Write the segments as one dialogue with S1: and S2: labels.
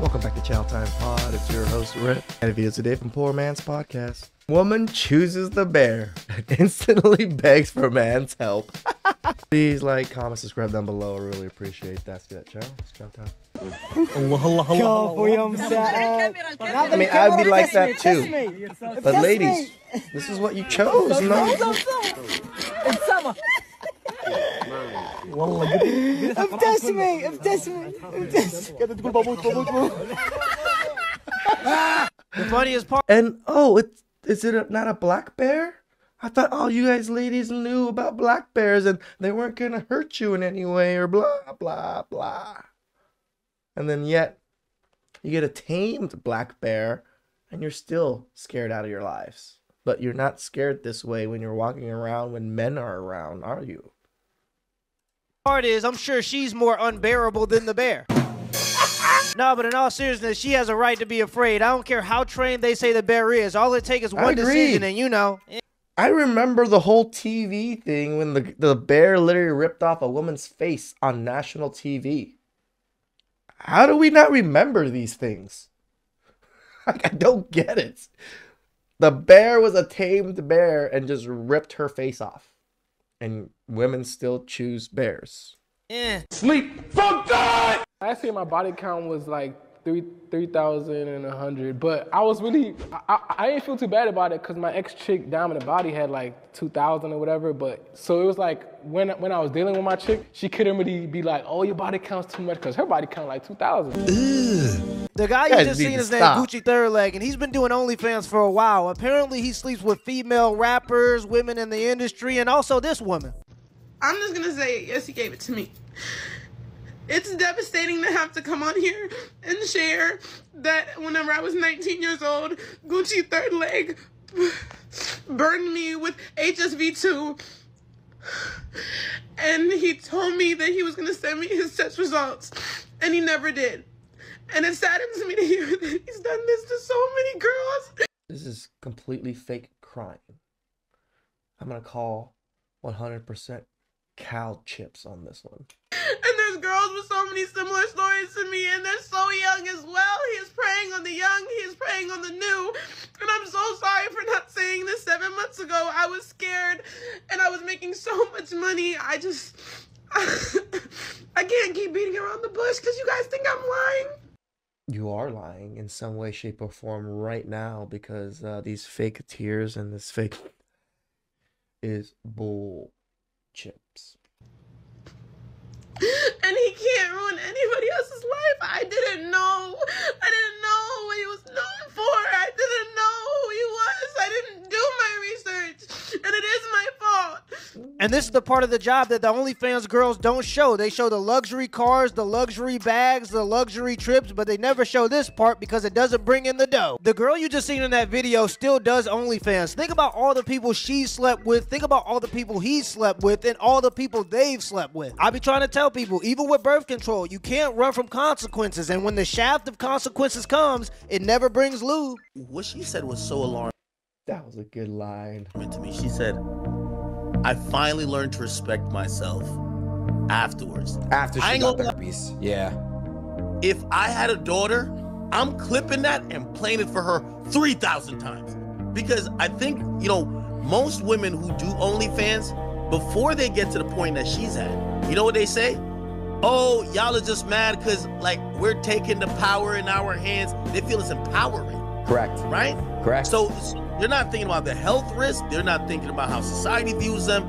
S1: Welcome back to Chow Time Pod. It's your host, Rip. And a video today from Poor Man's Podcast. Woman chooses the bear and instantly begs for man's help. Please like, comment, subscribe down below. I really appreciate that. See that, Chow? It's Chow Time. I mean, I'd be like that too. But ladies, this is what you chose, no?
S2: ابتسمي ابتسمي
S3: The funniest part
S1: And oh, it's is it a, not a black bear? I thought all you guys ladies knew about black bears and they weren't gonna hurt you in any way or blah blah blah. And then yet you get a tamed black bear and you're still scared out of your lives. But you're not scared this way when you're walking around when men are around, are you?
S3: Part is, I'm sure she's more unbearable than the bear. no, but in all seriousness, she has a right to be afraid. I don't care how trained they say the bear is. All it takes is one decision, and you know.
S1: I remember the whole TV thing when the the bear literally ripped off a woman's face on national TV. How do we not remember these things? Like, I don't get it. The bear was a tamed bear and just ripped her face off. And women still choose bears.
S3: Eh.
S4: I say my body count was like three three thousand and a hundred, but I was really I, I, I didn't feel too bad about it because my ex chick dominant body had like two thousand or whatever. But so it was like when when I was dealing with my chick, she couldn't really be like, oh your body counts too much because her body count like two thousand.
S3: The guy you
S1: guys
S3: just seen
S1: to
S3: his name. Gucci Third Leg, and he's been doing OnlyFans for a while. Apparently, he sleeps with female rappers, women in the industry, and also this woman.
S5: I'm just gonna say it. Yes, he gave it to me. It's devastating to have to come on here and share that whenever I was 19 years old, Gucci Third Leg burned me with HSV2. And he told me that he was gonna send me his test results, and he never did. And it saddens me to hear that he's done this to so many girls.
S1: This is completely fake crime. I'm gonna call 100% cow chips on this one.
S5: And there's girls with so many similar stories to me, and they're so young as well. He is preying on the young, he is preying on the new. And I'm so sorry for not saying this seven months ago. I was scared and I was making so much money. I just. I can't keep beating around the bush because you guys think I'm lying.
S1: You are lying in some way, shape, or form right now because uh, these fake tears and this fake is bull chips.
S5: And he can't ruin anybody else's life. I didn't know. I didn't know what he was known for. I didn't know who he was. I didn't do my research. And it is my fault.
S3: And this is the part of the job that the OnlyFans girls don't show. They show the luxury cars, the luxury bags, the luxury trips, but they never show this part because it doesn't bring in the dough. The girl you just seen in that video still does OnlyFans. Think about all the people she slept with. Think about all the people he slept with and all the people they've slept with. I be trying to tell people, even with birth control, you can't run from consequences. And when the shaft of consequences comes, it never brings lube.
S6: What she said was so alarming
S1: That was a good line.
S6: to me. She said, I finally learned to respect myself afterwards.
S7: After
S6: I
S7: she
S6: ain't
S7: got
S6: lie.
S7: herpes. Yeah.
S6: If I had a daughter, I'm clipping that and playing it for her 3,000 times. Because I think, you know, most women who do OnlyFans, before they get to the point that she's at, you know what they say? Oh, y'all are just mad because, like, we're taking the power in our hands. They feel it's empowering,
S7: Correct.
S6: right?
S7: Correct.
S6: So so they're not thinking about the health risk. They're not thinking about how society views them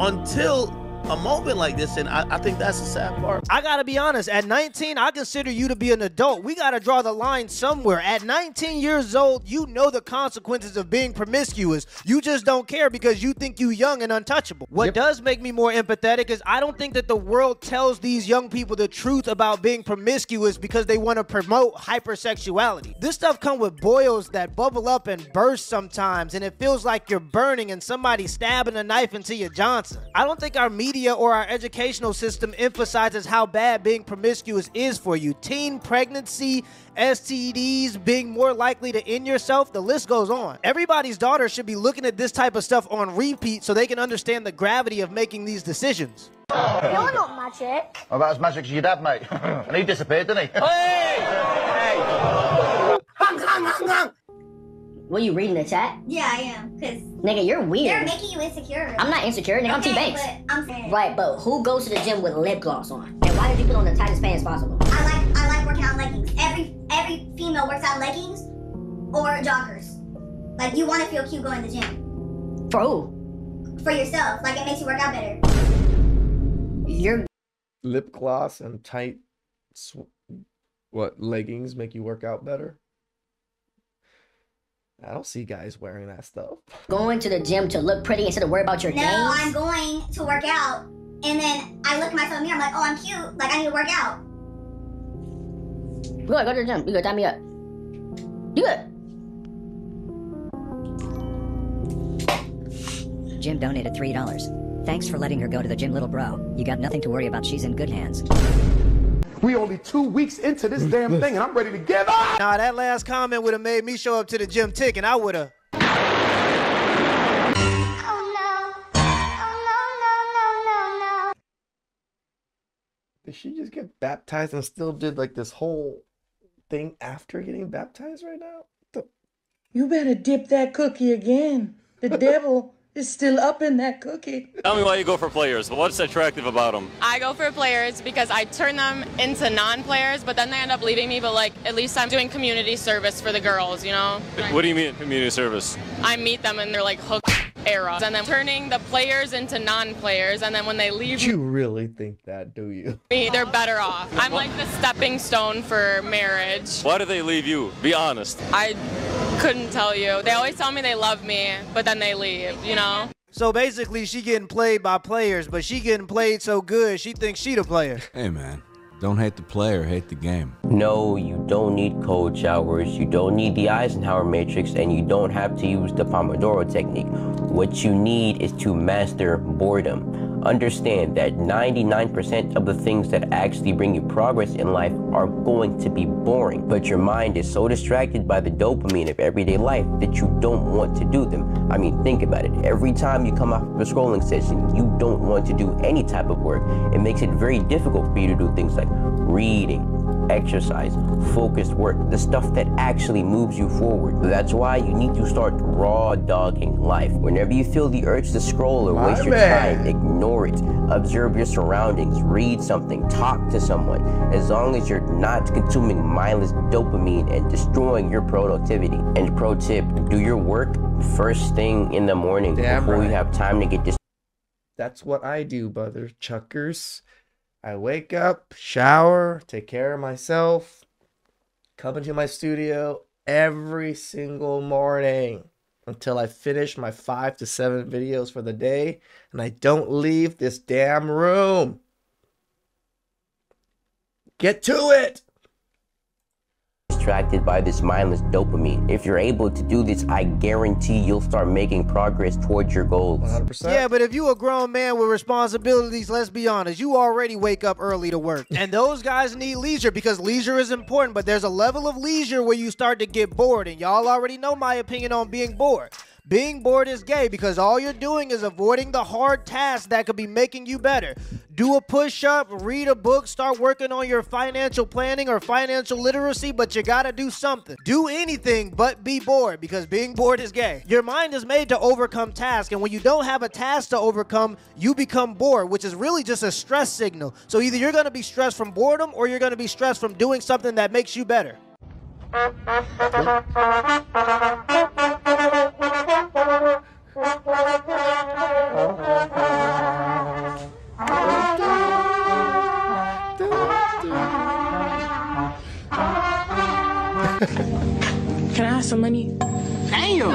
S6: until a moment like this. And I, I think that's the sad part.
S3: I gotta be honest, at 19, I consider you to be an adult. We gotta draw the line somewhere. At 19 years old, you know the consequences of being promiscuous. You just don't care because you think you young and untouchable. What does make me more empathetic is I don't think that the world tells these young people the truth about being promiscuous because they want to promote hypersexuality. This stuff come with boils that bubble up and burst sometimes, and it feels like you're burning and somebody stabbing a knife into your Johnson. I don't think our media or our educational system emphasizes how bad being promiscuous is for you. Teen pregnancy, STDs, being more likely to end yourself, the list goes on. Everybody's daughter should be looking at this type of stuff on repeat so they can understand the gravity of making these decisions.
S8: You're not magic.
S9: Oh, well, that was magic as your dad, mate. and he disappeared, didn't he?
S6: Hey!
S7: What you reading in the chat?
S8: Yeah, I am. Cause
S7: Nigga, you're weird.
S8: they're making you insecure.
S7: I'm not insecure, nigga. I'm T
S8: Okay,
S7: Banks.
S8: but I'm saying.
S7: Right, but who goes to the gym with lip gloss on? And why did you put on the tightest pants possible?
S8: I like I like working out in leggings. Every every female works out leggings or joggers. Like you want to feel cute going to the gym
S7: For who?
S8: for yourself. Like it makes you work out better.
S7: You're
S1: Lip gloss and tight, sw- what leggings make you work out better? I don't see guys wearing that stuff.
S7: going to the gym to look pretty instead of worry about your
S8: No,
S7: gains.
S8: I'm going to work out, and then I look at myself in the mirror. I'm like, oh, I'm cute. Like I need to work out.
S7: Go, go to the gym. You go tie me up. Do it.
S9: Jim donated $3. Thanks for letting her go to the gym, little bro. You got nothing to worry about. She's in good hands.
S10: We only two weeks into this damn thing, and I'm ready to give up.
S3: Nah, that last comment would have made me show up to the gym tick, and I would have.
S8: Oh no. Oh no, no, no, no, no.
S1: Did she just get baptized and still did like this whole thing after getting baptized right now? The-
S2: You better dip that cookie again. The devil is still up in that cookie.
S11: Tell me why you go for players. What's attractive about them?
S12: I go for players because I turn them into non-players, but then they end up leaving me. But like, at least I'm doing community service for the girls, you know.
S11: What do you mean community service?
S12: I meet them and they're like hooked era, and then turning the players into non-players, and then when they leave
S1: You really think that, do you?
S12: me, they're better off. I'm like the stepping stone for marriage.
S11: Why do they leave you? Be honest.
S12: I couldn't tell you. They always tell me they love me, but then they leave, you know.
S3: So basically, she getting played by players, but she getting played so good, she thinks she the player.
S13: Hey man, don't hate the player, hate the game.
S14: No, you don't need cold showers, you don't need the Eisenhower matrix, and you don't have to use the Pomodoro technique. What you need is to master boredom. Understand that 99% of the things that actually bring you progress in life are going to be boring, but your mind is so distracted by the dopamine of everyday life that you don't want to do them. I mean, think about it. Every time you come off of a scrolling session, you don't want to do any type of work. It makes it very difficult for you to do things like reading, exercise, focused work, the stuff that actually moves you forward. That's why you need to start raw dogging life. Whenever you feel the urge to scroll or
S1: My
S14: waste your
S1: man.
S14: time, ignore it. Observe your surroundings, read something, talk to someone. As long as you're not consuming mindless dopamine and destroying your productivity. And pro tip, do your work first thing in the morning
S1: Damn
S14: before you have time to get distracted.
S1: That's what I do, brother chuckers. I wake up, shower, take care of myself, come into my studio every single morning until I finish my five to seven videos for the day, and I don't leave this damn room. Get to it!
S14: Distracted by this mindless dopamine. If you're able to do this, I guarantee you'll start making progress towards your goals.
S1: 100%.
S3: Yeah, but if you a grown man with responsibilities, let's be honest, you already wake up early to work. And those guys need leisure because leisure is important, but there's a level of leisure where you start to get bored. And y'all already know my opinion on being bored. Being bored is gay because all you're doing is avoiding the hard tasks that could be making you better. Do a push up, read a book, start working on your financial planning or financial literacy, but you gotta do something. Do anything but be bored because being bored is gay. Your mind is made to overcome tasks, and when you don't have a task to overcome, you become bored, which is really just a stress signal. So either you're gonna be stressed from boredom or you're gonna be stressed from doing something that makes you better.
S15: Can I have some money? Damn!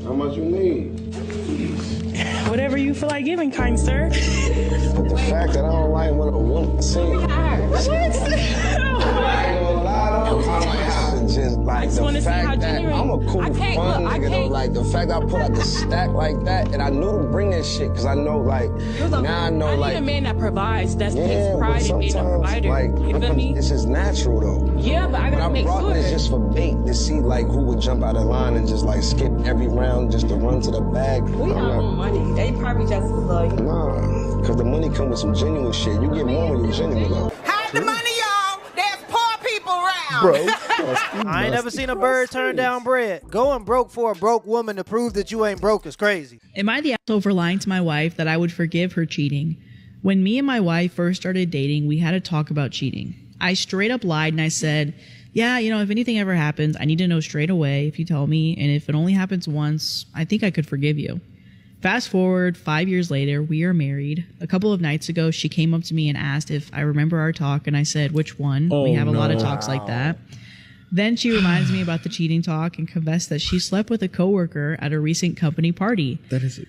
S10: How much you need?
S15: Whatever you feel like giving, kind sir.
S10: But the fact that I don't like when a woman sings. I might have to just like
S15: just
S10: the
S15: wanna see how
S10: fact that
S15: genuine-
S10: I'm a cool
S15: I can't-
S10: fun
S15: look,
S10: nigga though.
S15: can't-
S10: Like the fact that I put out the stack like that, and I knew to bring that shit because I know like now I know
S15: I
S10: like
S15: need a man that provides, that
S10: yeah,
S15: takes pride in being a provider.
S10: like
S15: you feel me?
S10: this is natural though.
S15: Yeah, but I
S10: But
S15: gotta
S10: I
S15: make
S10: brought
S15: sure.
S10: this just for bait to see like who would jump out of line and just like skip every round just to run to the bag.
S15: We
S10: I'm
S15: don't
S10: not-
S15: want money. They probably just like.
S10: Nah, because the money come with some genuine shit. You get more when you're genuine though.
S2: Hide the money,
S1: Broke.
S3: I ain't never seen a bird turn down bread. Going broke for a broke woman to prove that you ain't broke is crazy.
S16: Am I the asshole for lying to my wife that I would forgive her cheating? When me and my wife first started dating, we had a talk about cheating. I straight up lied and I said, Yeah, you know, if anything ever happens, I need to know straight away if you tell me. And if it only happens once, I think I could forgive you. Fast forward five years later, we are married. A couple of nights ago, she came up to me and asked if I remember our talk, and I said, Which one? we
S1: Oh,
S16: have a lot of talks like that. Then she reminds me about the cheating talk and confessed that she slept with a coworker at a recent company party.
S1: That is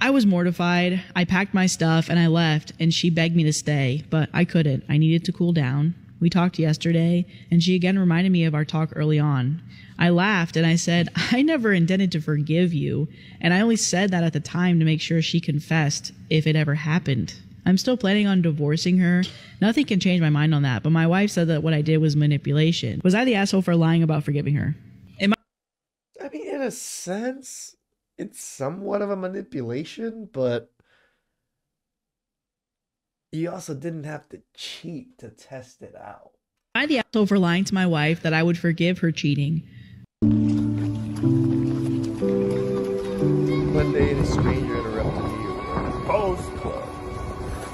S16: I was mortified. I packed my stuff and I left, and she begged me to stay, but I couldn't. I needed to cool down. We talked yesterday, and she again reminded me of our talk early on. I laughed and I said, I never intended to forgive you, and I only said that at the time to make sure she confessed if it ever happened. I'm still planning on divorcing her. Nothing can change my mind on that, but my wife said that what I did was manipulation. Was I the asshole for lying about forgiving her? Am I?
S1: I mean, in a sense, it's somewhat of a manipulation, but you also didn't have to cheat to test it out.
S16: Am I the asshole for lying to my wife that I would forgive her cheating?
S1: One day, the stranger interrupted you. Post.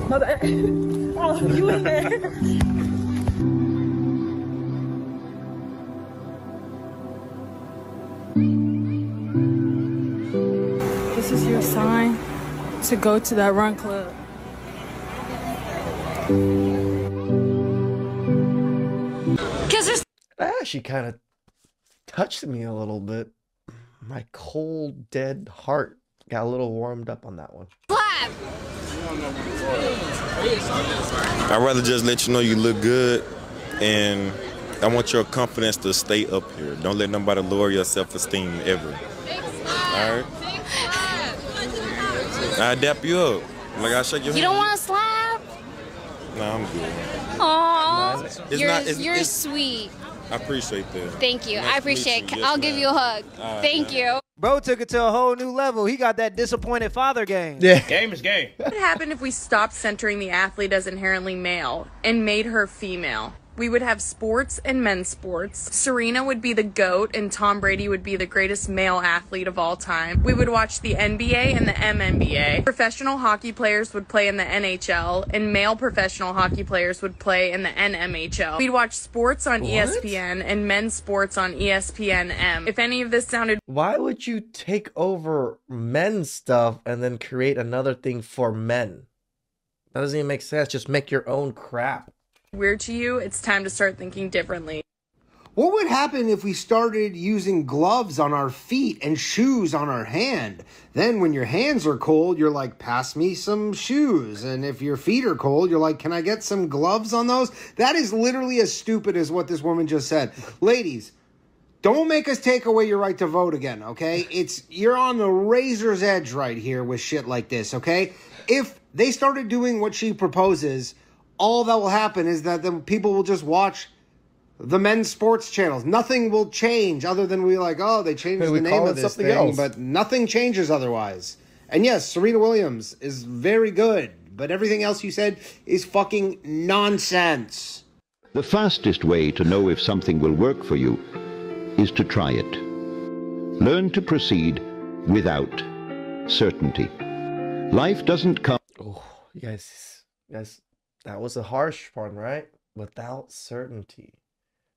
S15: Mother. Oh, you in there. This is your sign to go to that run club.
S1: That actually kind of touched me a little bit. My cold, dead heart got a little warmed up on that one.
S17: I'd rather just let you know you look good, and I want your confidence to stay up here. Don't let nobody lower your self-esteem ever. All right? I dap you up. Like I shake your
S18: You
S17: hand.
S18: don't want to slap?
S17: Nah, I'm good.
S18: Aw,
S17: It's
S18: you're
S17: not- it's-
S18: you're
S17: it's-
S18: sweet.
S17: I appreciate that.
S18: Thank you.
S17: Nice
S18: I appreciate.
S17: you.
S18: it.
S17: Yes,
S18: I'll give you a hug.
S17: All right,
S18: Thank you.
S3: Bro took it to a whole new level. He got that disappointed father game.
S1: Yeah.
S3: Game is game.
S5: What would happen if we stopped centering the athlete as inherently male and made her female? We would have sports and men's sports. Serena would be the GOAT and Tom Brady would be the greatest male athlete of all time. We would watch the NBA and the MNBA. Professional hockey players would play in the NHL and male professional hockey players would play in the NMHL. We'd watch sports on
S1: What?
S5: ESPN and men's sports on ESPN-M. If any of this sounded
S1: Why would you take over men's stuff and then create another thing for men? That doesn't even make sense. Just make your own crap.
S5: Weird to you, it's time to start thinking differently.
S19: What would happen if we started using gloves on our feet and shoes on our hand? Then, when your hands are cold, you're like, pass me some shoes. And if your feet are cold, you're like, can I get some gloves on those? That is literally as stupid as what this woman just said. Ladies, don't make us take away your right to vote again, okay? It's you're on the razor's edge right here with shit like this, okay? If they started doing what she proposes, all that will happen is that the people will just watch the men's sports channels. Nothing will change other than we like, oh, they changed
S1: Hey,
S19: the name of
S1: it
S19: this
S1: something
S19: thing,
S1: else.
S19: but nothing changes otherwise. And yes, Serena Williams is very good, but everything else you said is fucking nonsense.
S20: The fastest way to know if something will work for you is to try it. Learn to proceed without certainty. Life doesn't come.
S1: Oh, yes, guys, you guys, that was a harsh one, right? Without certainty.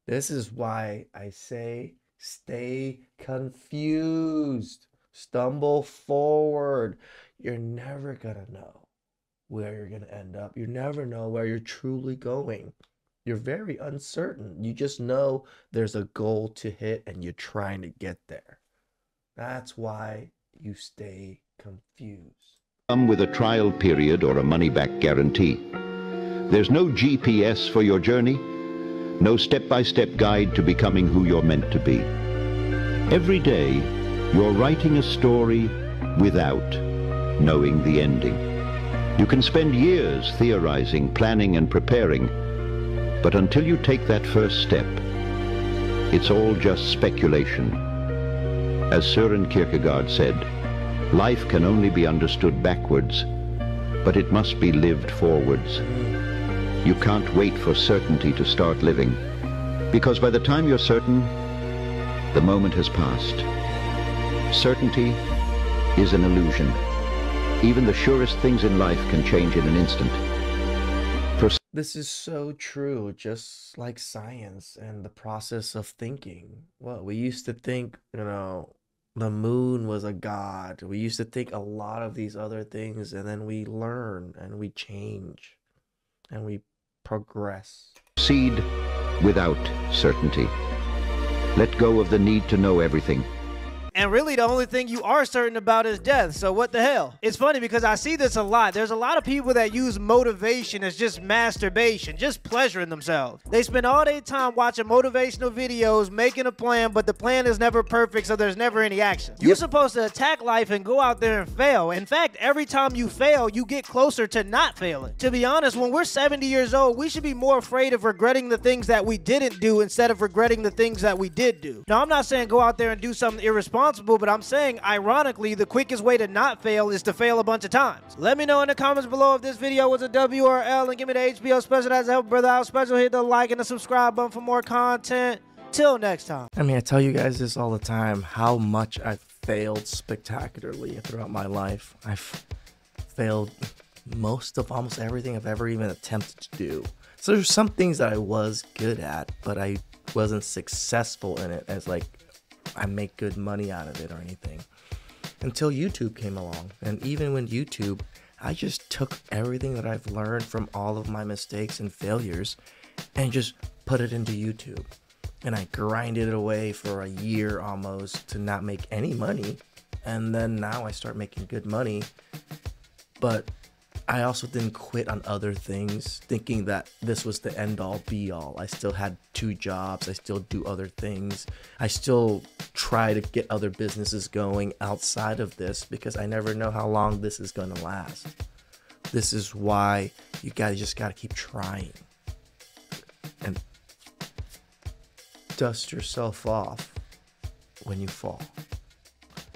S1: This is why I say stay confused. Stumble forward. You're never gonna know where you're gonna end up. You never know where you're truly going. You're very uncertain. You just know there's a goal to hit and you're trying to get there. That's why you stay confused.
S20: come with a trial period or a money back guarantee. There's no GPS for your journey, no step by step guide to becoming who you're meant to be. Every day, you're writing a story without knowing the ending. You can spend years theorizing, planning, and preparing, but until you take that first step, it's all just speculation. As Søren Kierkegaard said, life can only be understood backwards, but it must be lived forwards. You can't wait for certainty to start living. Because by the time you're certain, the moment has passed. Certainty is an illusion. Even the surest things in life can change in an instant. For
S1: This is so true, just like science and the process of thinking. Well, we used to think, you know, the moon was a god. We used to think a lot of these other things, and then we learn and we change and we progress.
S20: proceed without certainty. Let go of the need to know everything.
S3: And really, the only thing you are certain about is death. So what the hell? It's funny because I see this a lot. There's a lot of people that use motivation as just masturbation, just pleasuring themselves. They spend all their time watching motivational videos, making a plan, but the plan is never perfect, so there's never any action. You're supposed to attack life and go out there and fail. In fact, every time you fail, you get closer to not failing. To be honest, when we're 70 years old, we should be more afraid of regretting the things that we didn't do instead of regretting the things that we did do. Now, I'm not saying go out there and do something irresponsible, but I'm saying, ironically, the quickest way to not fail is to fail a bunch of times. Let me know in the comments below if this video was a W or L and give me the HBO special that's help brother out special. Hit the like and the subscribe button for more content. Till next time.
S1: I mean, I tell you guys this all the time how much I've failed spectacularly throughout my life. I've failed most of almost everything I've ever even attempted to do. So there's some things that I was good at, but I wasn't successful in it as like I make good money out of it or anything. Until YouTube came along. And even when YouTube, I just took everything that I've learned from all of my mistakes and failures and just put it into YouTube and I grinded it away for a year almost to not make any money. And then now I start making good money. But I also didn't quit on other things thinking that this was the end all be all. I still had two jobs, I still do other things. I still try to get other businesses going outside of this because I never know how long this is going to last. This is why you guys just got to keep trying. And dust yourself off when you fall.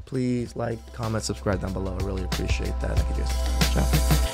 S1: Please like, comment, subscribe down below. I really appreciate that. Thank you guys. Ciao.